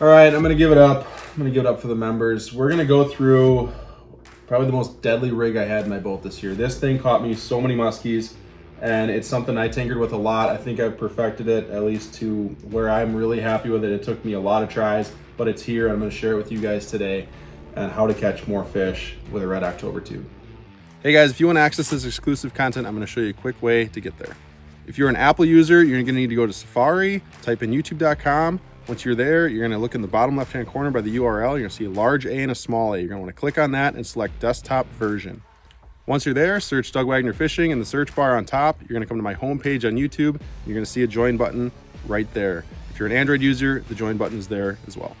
All right, I'm gonna give it up. I'm gonna give it up for the members. We're gonna go through probably the most deadly rig I had in my boat this year. This thing caught me so many muskies and it's something I tinkered with a lot. I think I've perfected it at least to where I'm really happy with it. It took me a lot of tries, but it's here. I'm gonna share it with you guys today and how to catch more fish with a Red October tube. Hey guys, if you want to access this exclusive content, I'm gonna show you a quick way to get there. If you're an Apple user, you're gonna need to go to Safari, type in youtube.com. Once you're there, you're gonna look in the bottom left-hand corner by the URL. You're gonna see a large A and a small A. You're gonna wanna click on that and select desktop version. Once you're there, search Doug Wegner Fishing in the search bar on top. You're gonna come to my homepage on YouTube. You're gonna see a join button right there. If you're an Android user, the join button is there as well.